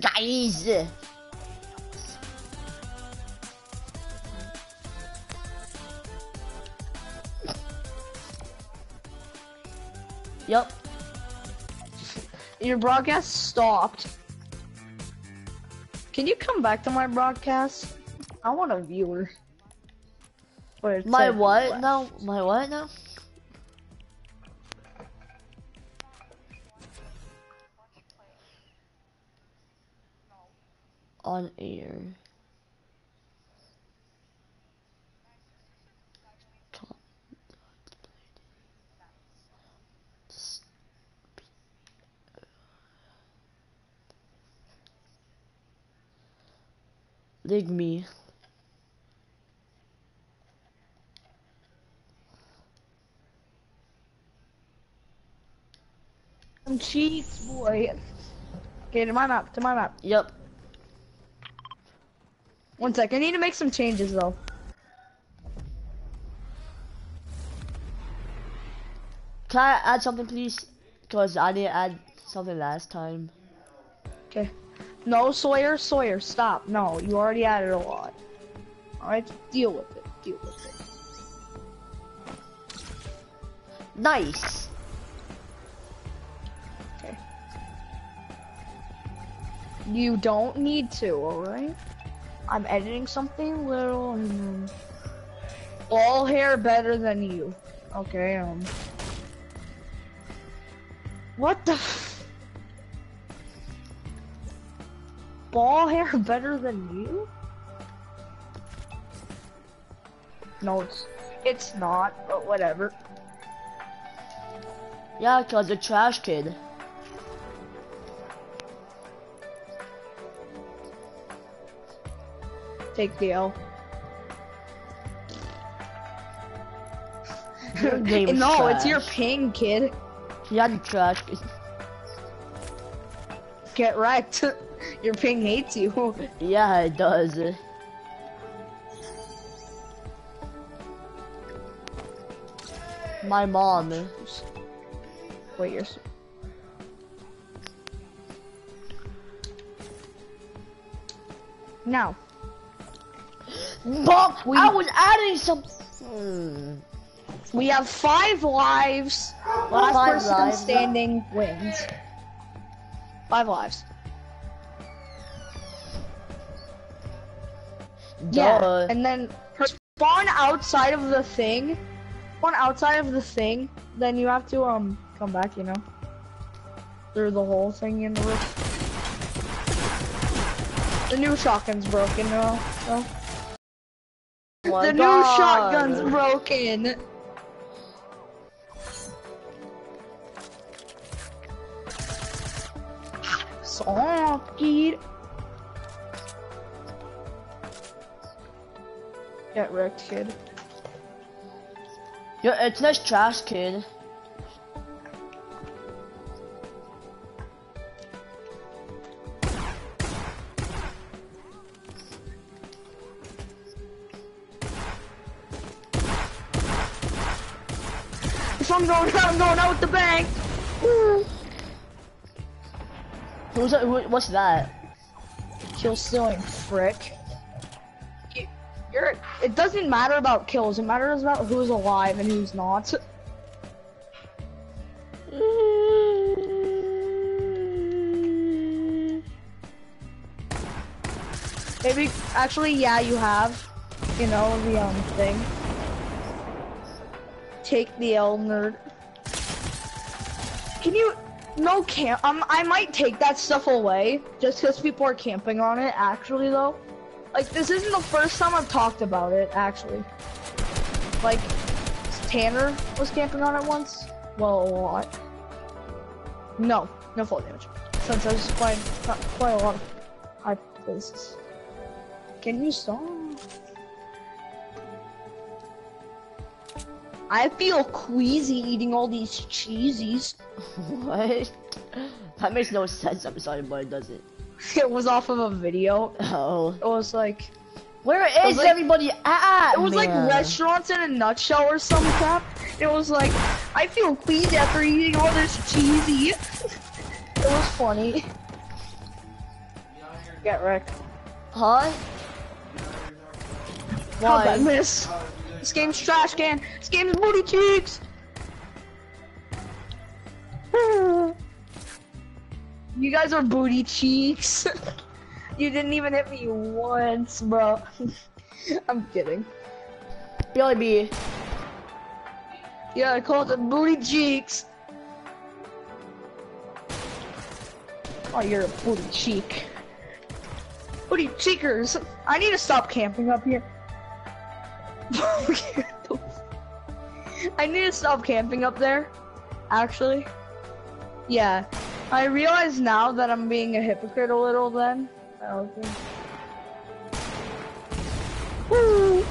Guys! Yup. Your broadcast stopped. Can you come back to my broadcast? I want a viewer. My what left. now? My what now? On air. Dig me. Some cheats, boy. Okay, to my map, to my map. Yep. One sec, I need to make some changes though. Can I add something, please? Because I didn't add something last time. Okay. No, Sawyer, Sawyer, stop. No, you already added a lot. Alright, deal with it. Deal with it. Nice. Okay. You don't need to, alright? I'm editing something little and all hair better than you. Okay, um. What the Ball hair better than you? No, it's it's not, but whatever. Yeah, cause the trash kid. Take the L. Your name is no, it's your ping, kid. Yeah, the trash. Get wrecked. your ping hates you. Yeah, it does. My mom. Wait, you're. Now, Mom, We- I was adding some. Hmm. we have five lives. Last Five person lives? standing wins. Five lives. Yeah, Duh. and then spawn outside of the thing. Spawn outside of the thing. Then you have to um come back. You know, through the whole thing in the roof. The new shotgun's broken now. No. The new shotgun's broken. Stop, kid. Get wrecked, kid. Yeah, it's this trash kid. I'm going out, I'm going out with the. Ooh. Who's that? Who, what's that? Kill stealing, frick. You- You're. It doesn't matter about kills. It matters about who's alive and who's not. Maybe actually, yeah, you have. You know the um thing. Take the L, nerd. Can you? No camp. Um, I might take that stuff away just because people are camping on it. Actually, though, like this isn't the first time I've talked about it. Actually, like Tanner was camping on it once. Well, a lot. No, no full damage. Since I was playing quite a lot of high places. Can you stop? I feel queasy eating all these cheesies. what? That makes no sense. I'm sorry, but it doesn't. It was off of a video. Oh. It was like Where is like- everybody at? it was like restaurants in a nutshell or some crap. It was like I feel queasy after eating all this cheesy. it was funny. Get wrecked. Huh? How'd that Why? miss? This game's trash can. This game's booty cheeks. You guys are booty cheeks. you didn't even hit me once, bro. I'm kidding. Billy B. Yeah, I called it booty cheeks. Oh, you're a booty cheek. Booty cheekers. I need to stop camping up here. I need to stop camping up there. Actually. Yeah. I realize now that I'm being a hypocrite a little then. Oh, okay. Woo!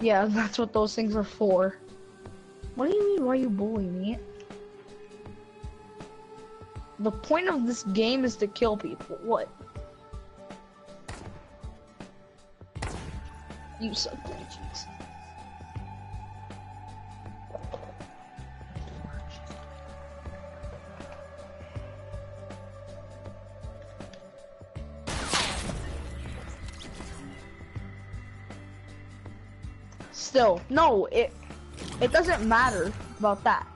Yeah, that's what those things are for. What do you mean, why you bully me? The point of this game is to kill people. What? You suck booty cheeks. Still, no, it it doesn't matter about that.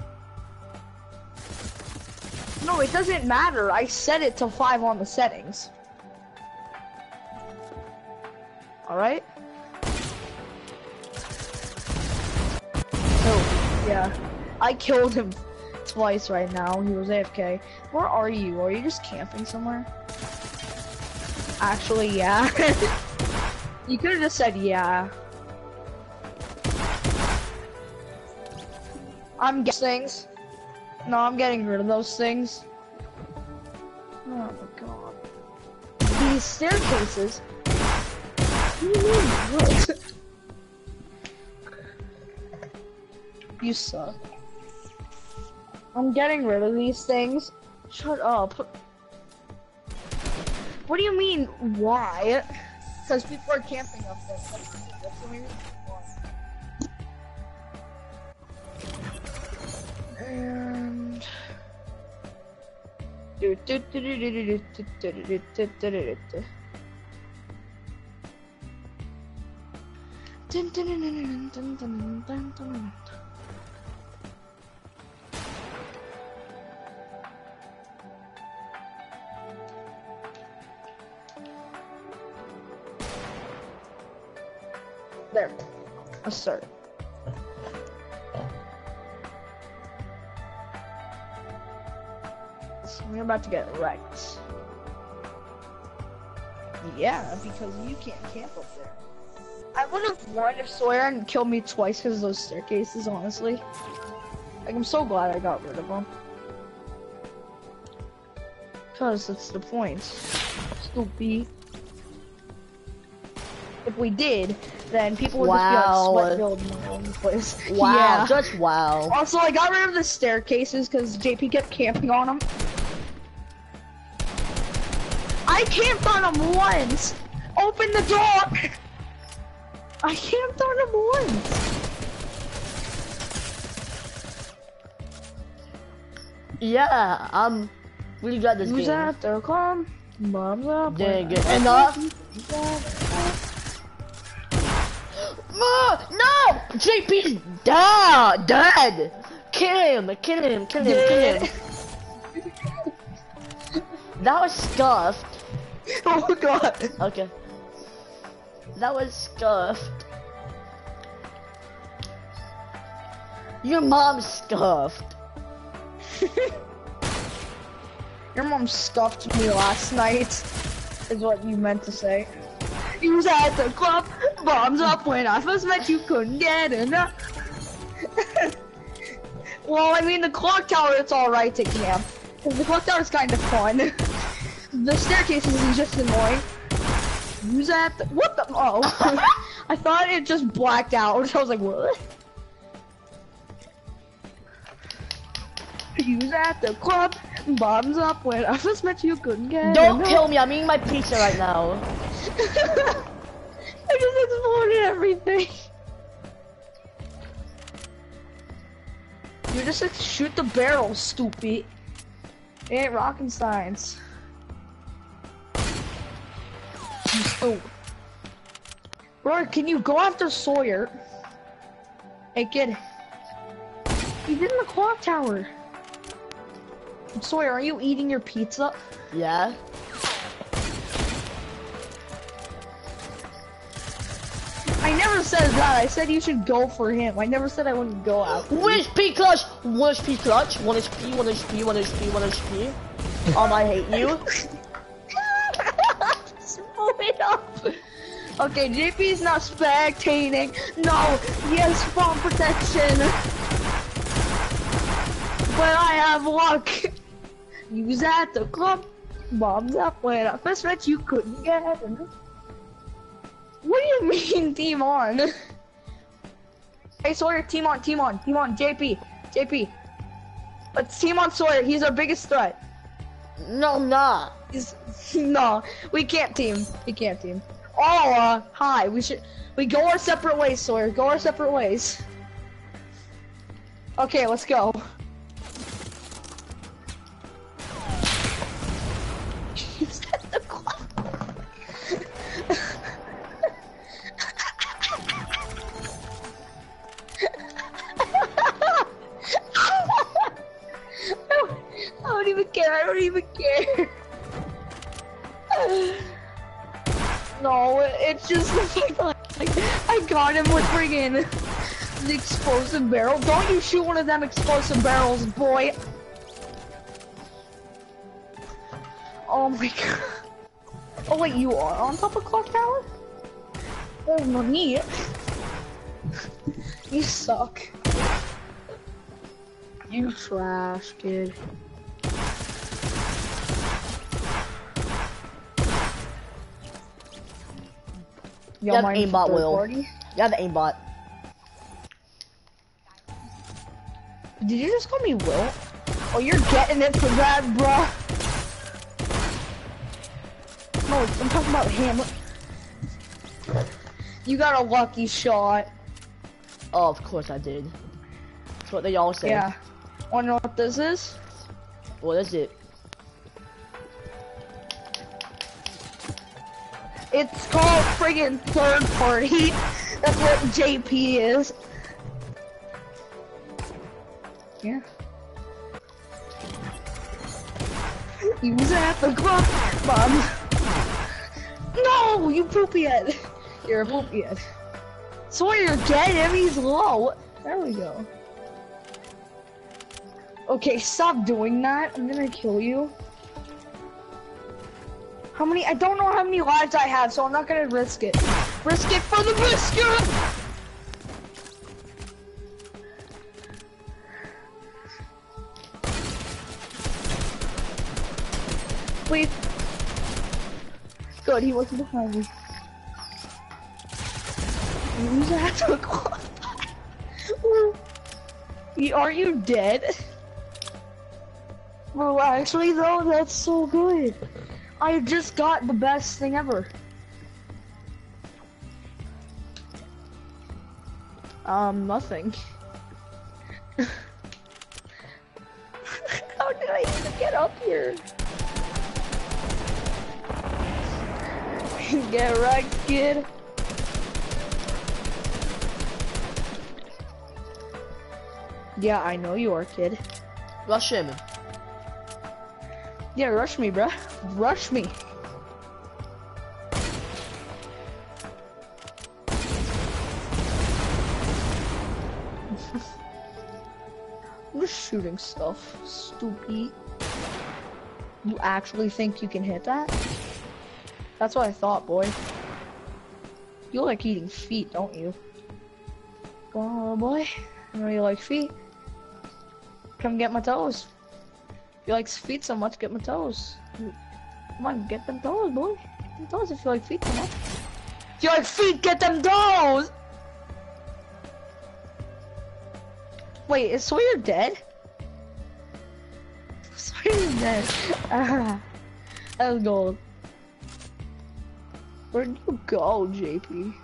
No, it doesn't matter. I set it to five on the settings. All yeah. I killed him twice right now. He was AFK. Where are you? Are you just camping somewhere? Actually, yeah. you could have just said yeah. I'm getting things. No, I'm getting rid of those things. Oh my god. These staircases. What you suck. I'm getting rid of these things. Shut up. What do you mean, why? Because people are camping up there. That's. And do do do do do do do do do do do do. Let's start. We're about to get wrecked. Yeah, because you can't camp up there. I would have won if Sawyer hadn't killed me twice because of those staircases, honestly. Like, I'm so glad I got rid of them. Because that's the point. Stupid. If we did, then people would Wow. just be on sweat in my own place. Wow. Yeah. Just wow. Also, I got rid of the staircases because JP kept camping on them. I camped on them once. Open the door. I camped on them once. Yeah, I'm really glad this Who's game. at the come? Mom's up. Dang it. Enough. JP's down, dead. Kill him, kill him, kill him, kill him. That was scuffed. Oh god. Okay. That was scuffed. Your mom's scuffed. Your mom stuffed me last night, is what you meant to say. You was at the club, bombs up when I first met you, couldn't get enough. well, I mean, the clock tower, it's alright to camp. 'cause The clock tower is kind of fun. the staircases is just annoying. Who's at the- what the- oh. I thought it just blacked out. I was like, what? You was at the club, bombs up when I first met you, couldn't get Don't enough. kill me, I'm eating my pizza right now. I just exploded everything. You just like, shoot the barrel, stupid. It ain't rockin' science. Oh. Roy, can you go after Sawyer? Hey, kid. He's in the clock tower. Sawyer, are you eating your pizza? Yeah. Said that. I said you should go for him. I never said I wouldn't go after. Where's P clutch? One HP clutch. One HP. One HP. One HP. One HP. Um, I hate you. Just move it up. Okay, JP's not spectating. No, he has spawn protection. But I have luck. Use that to club bombs up when I first met you couldn't get. What do you mean, team on? hey Sawyer, team on, team on, team on, JP, JP. Let's team on Sawyer. He's our biggest threat. No, nah. He's no, we can't team. We can't team. Oh, uh, hi. We should we go our separate ways, Sawyer. Go our separate ways. Okay, let's go. I don't even care. No, it's just like, I got him with friggin' the explosive barrel. Don't you shoot one of them explosive barrels, boy. Oh my god. Oh wait, you are on top of Clock Tower? Oh no me. you suck. You trash, kid. You have aimbot, Will. You have aimbot. Did you just call me Will? Oh, you're getting it for that, bruh. No, I'm talking about him. You got a lucky shot. Oh, of course I did. That's what they all say. Yeah. Wanna know what this is? What is it? It's called friggin' third party. That's what JP is. Yeah. Use that the club, mom. No, you poopy head. You're a poopy head. Sawyer, you're dead. Emmy's low. There we go. Okay, stop doing that. I'm gonna kill you. How many? I don't know how many lives I have, so I'm not gonna risk it. Risk it for the biscuit! Please. Good, he wasn't behind me. Use that Are you dead? Bro, actually though, that's so good. I just got the best thing ever. Um, nothing. How did I even get up here? get right, kid. Yeah, I know you are, kid. Rush him. Yeah, rush me, bruh. Rush me. I'm just shooting stuff, stupid. You actually think you can hit that? That's what I thought, boy. You like eating feet, don't you? Oh, boy. I know you like feet. Come get my toes. You like feet so much, get my toes. Come on, get them toes, boy. Get them toes if you like feet so much. If you like feet, get them toes! Wait, is Sawyer dead? Sawyer's dead. Ah, that was gold. Where'd you go, JP?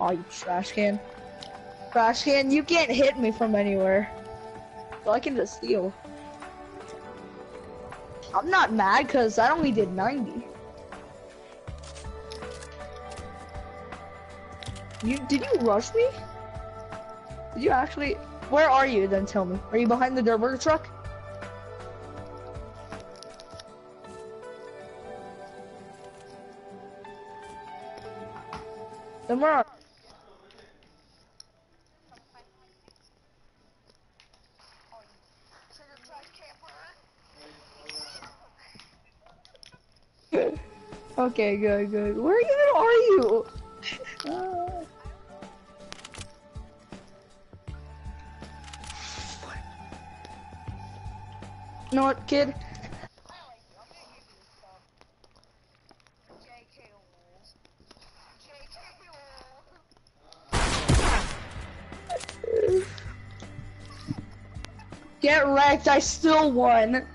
Oh, you trash can. Trash can, you can't hit me from anywhere. I can just steal. I'm not mad because I only did 90. You did you rush me? Did you actually? Where are you? Then tell me. Are you behind the Durrr Burger truck? Then where are? Okay, good, good. Where even are you? Uh, You know what, kid? Get wrecked, I still won.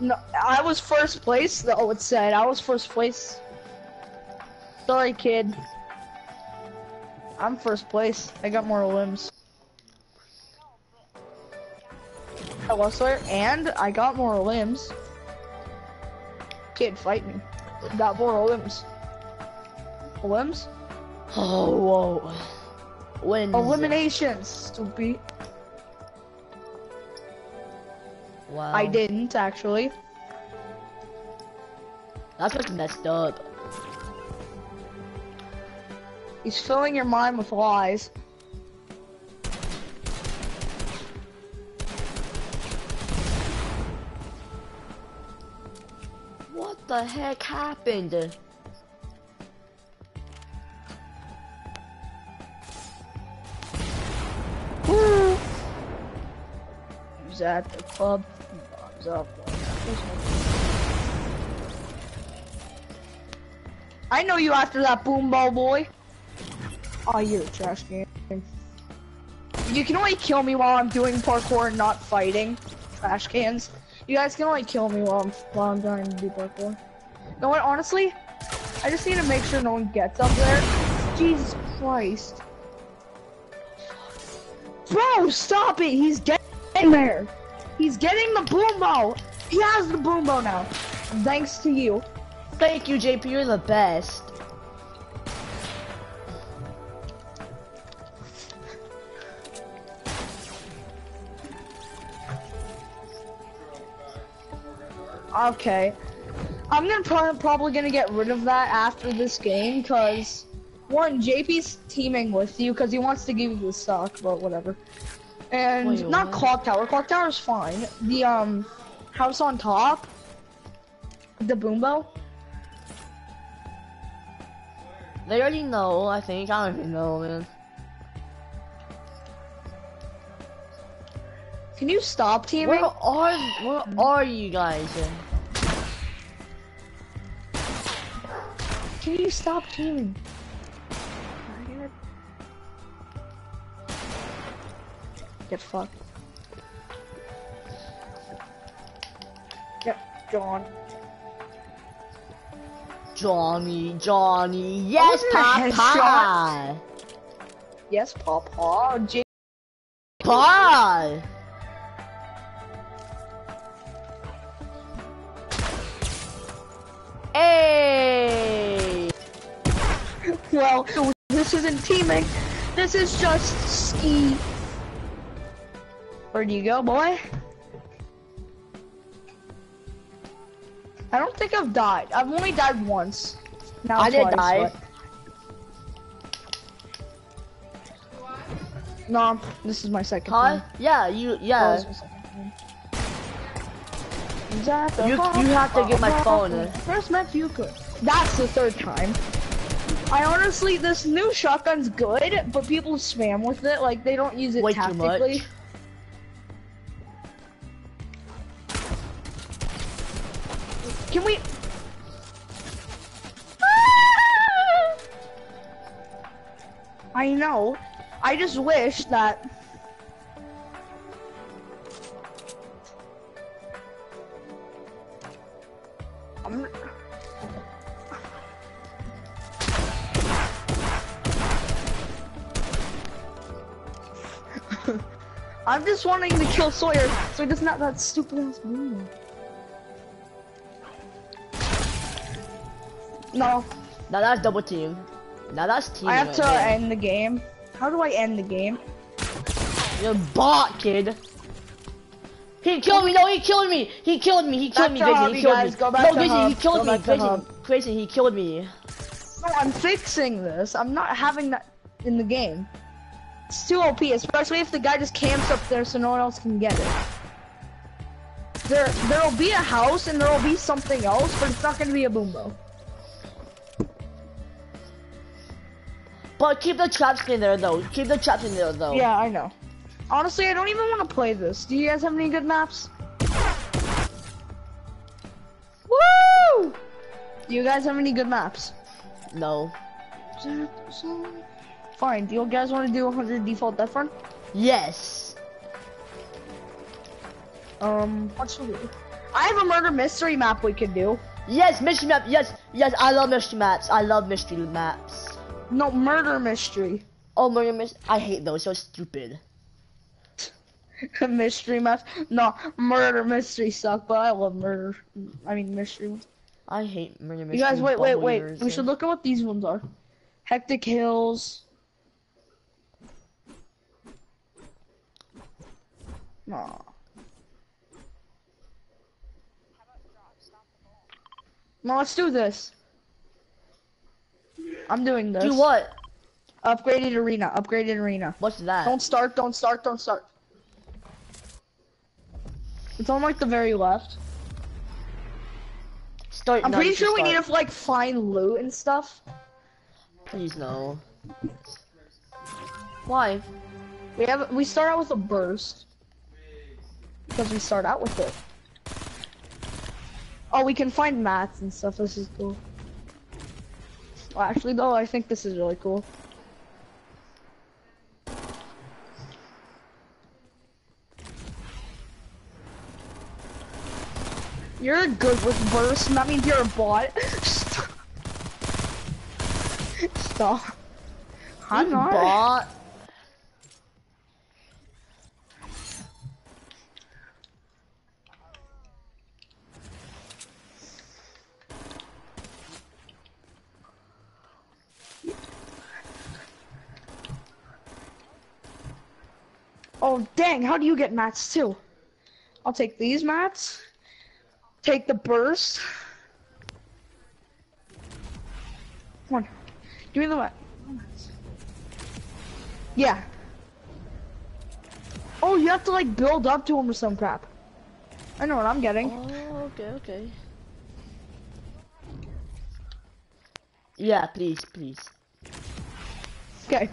No, I was first place, though it said. I was first place. Sorry, kid. I'm first place. I got more limbs. Hello, sir. And I got more limbs. Kid, fight me. Got more limbs. Limbs? Oh, whoa. Wins. Eliminations, stupid. Wow. I didn't, actually. That's what's messed up. He's filling your mind with lies. What the heck happened? At the club? Bob's up. I know you after that boom bow boy. Oh, you're a trash can. You can only kill me while I'm doing parkour and not fighting. Trash cans. You guys can only kill me while I'm while I'm trying to do parkour. You know what? Honestly, I just need to make sure no one gets up there. Jesus Christ. Bro, stop it! He's getting there. He's getting the boom bow. He has the boom bow now. Thanks to you. Thank you, JP. You're the best. Okay. I'm gonna pro probably gonna get rid of that after this game, cause one, JP's teaming with you because he wants to give you the stock, but whatever. And Wait, not what? clock tower. Clock tower is fine. The um house on top, the boom bow. They already know, I think. I don't even know, man. Can you stop teaming? Where are where are you guys? Can you stop teaming? Get fucked. Yep, John. Johnny, Johnny, yes, Papa! Yes, Papa. J Papa! Hey! well, this isn't teaming. This is just ski. Where do you go, boy? I don't think I've died. I've only died once. Now I did die. but- No, this is my second Huh? time. Yeah, you, yeah. this is my second time. Is that the You- you have to get my uh, phone. Uh, uh, first match you could. That's the third time. I honestly, this new shotgun's good, but people spam with it. Like they don't use it Way too much. Can we? Ah! I know. I just wish that. I'm... I'm just wanting to kill Sawyer so he doesn't have that stupid ass move. No, Now that's double team. Now that's team. I have right to there. end the game. How do I end the game? You're a bot, kid. He killed me. No, he killed me. He killed me. He killed Back me, Grayson. hub, He killed guys. me. Go back no, Grayson, he killed Go me. back to Grayson. Grayson, he killed me. No, I'm fixing this. I'm not having that in the game. It's too OP, especially if the guy just camps up there so no one else can get it. There, there'll be a house and there'll be something else, but it's not gonna be a boom bow. But keep the traps in there, though. Keep the traps in there, though. Yeah, I know. Honestly, I don't even want to play this. Do you guys have any good maps? Woo! Do you guys have any good maps? No. Fine. Do you guys want to do 100 default death run? Yes. Um, what should we do? I have a murder mystery map we could do. Yes, mystery map. Yes, yes. I love mystery maps. I love mystery maps. No, murder mystery. Oh, murder mystery. I hate those. So stupid. mystery maps. No, murder mystery suck, but I love murder. I mean mystery. I hate murder mystery. You guys, wait, wait, wait. We should look at what these ones are. Hectic Hills. No. No, let's do this. I'm doing this. Do what? Upgraded arena. Upgraded arena. What's that? Don't start. Don't start. Don't start. It's on like the very left. Start. I'm pretty sure we need to like find loot and stuff. Please no. Why? We have we start out with a burst because we start out with it. Oh, we can find mats and stuff. This is cool. Well, actually, though, I think this is really cool. You're good with burst, and that means you're a bot. Stop. Stop. I'm not. bot. Oh, dang, how do you get mats too? I'll take these mats. Take the burst. Come on. Give me the mat. Yeah. Oh, you have to like build up to him or some crap. I know what I'm getting. Oh, okay, okay. Yeah, please, please. Okay.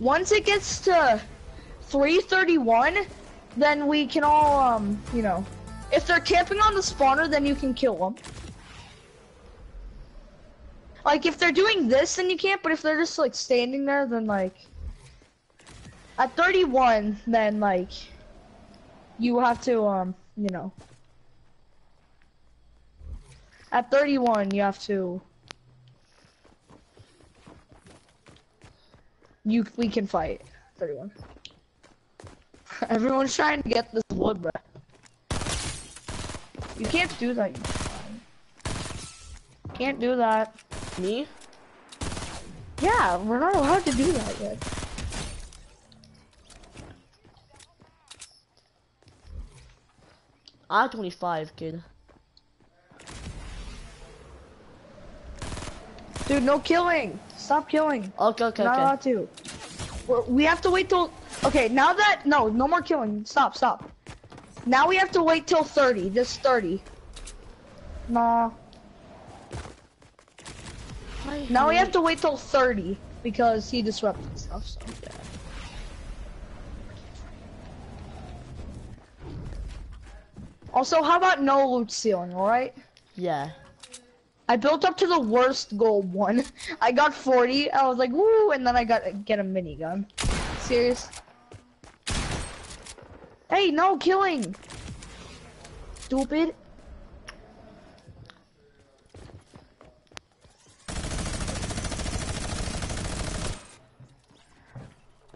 Once it gets to 331, then we can all, um, you know, if they're camping on the spawner, then you can kill them. Like, if they're doing this, then you can't, but if they're just, like, standing there, then, like, at 31, then, like, you have to, um, you know, at 31, you have to, You we can fight. 31. Everyone's trying to get this wood, bruh. You can't do that. You can't do that. Me? Yeah, we're not allowed to do that yet. I'm 25, kid. Dude, no killing. Stop killing. Okay, okay, You're not okay. allowed to. We're, we have to wait till. Okay, now that no, no more killing. Stop, stop. Now we have to wait till 30. Just 30. Nah. Now we have to wait till 30 because he disrupted stuff. So. Also, how about no loot ceiling? All right. Yeah. I built up to the worst gold one. I got 40. I was like, woo, and then I got get a minigun. Serious? Hey, no killing. Stupid.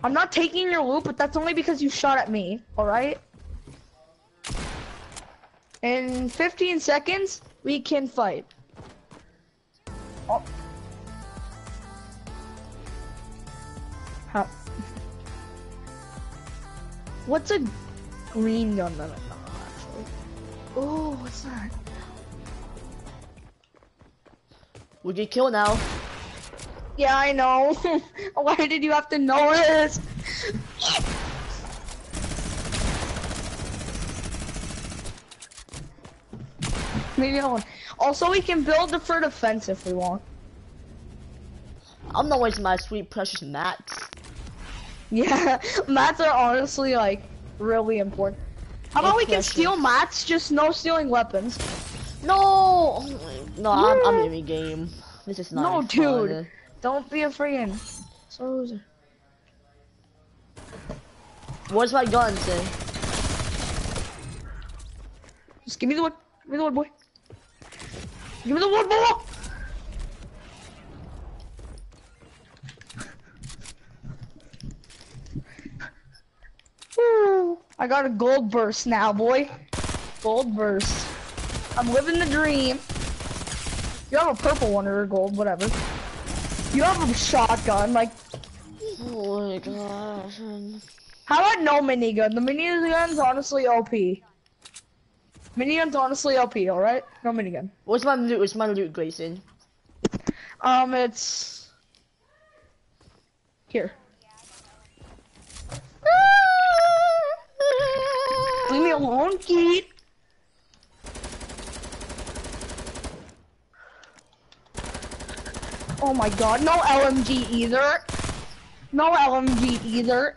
I'm not taking your loot, but that's only because you shot at me, alright? In 15 seconds, we can fight. Oh. How? What's a green gun that I know, actually? Oh, what's that? We get killed now. Yeah, I know. Why did you have to know this? Maybe hold on. Also, we can build the for defense if we want. I'm not wasting my sweet precious mats. Yeah, mats are honestly like really important. How about we can steal mats, just no stealing weapons? No, no, I'm, I'm Yeah. leaving game. This is not No, fun. dude. Don't be a freaking loser. Where's my gun, Sin? Just give me the wood. Give me the wood, boy. Give me the wood, boy. Woo. I got a gold burst now, boy. Gold burst. I'm living the dream. You have a purple one or a gold, whatever. You have a shotgun, like, Oh my gosh. how about no minigun? The minigun's honestly OP. Minigun's honestly OP, alright? No minigun. What's my loot? What's my loot, Grayson? Um, it's here. Leave me alone, kid. Oh my god, no LMG either. No LMG either.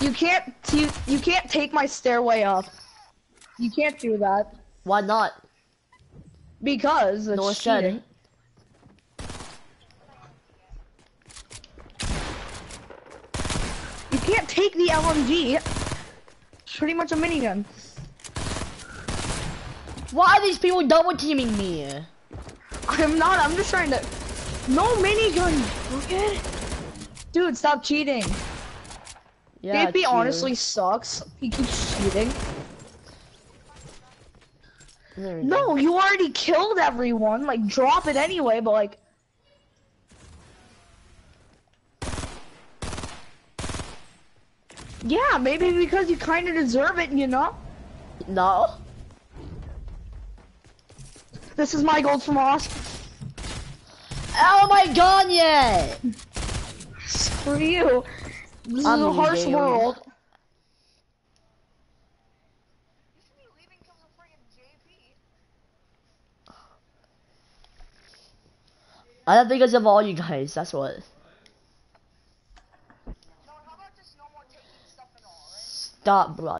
You can't you, you can't take my stairway up. You can't do that Why not? because it's No cheating. it. You can't take the LMG. It's pretty much a minigun. Why are these people double teaming me? I'm not. I'm just trying to. No minigun. Okay. Dude, stop cheating. Yeah, JP cheater. honestly sucks. He keeps cheating. There we go. No, you already killed everyone. Like, drop it anyway. But like. Yeah, maybe because you kind of deserve it, you know? No. This is my gold from Ross. Oh my god, yet. Screw you. This I'm is a leaving. harsh world. I don't think it's of all you guys. That's what. Stop, bro.